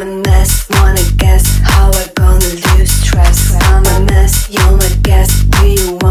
I'm a mess, wanna guess how I'm gonna lose stress? I'm a mess, you're my guest, do you want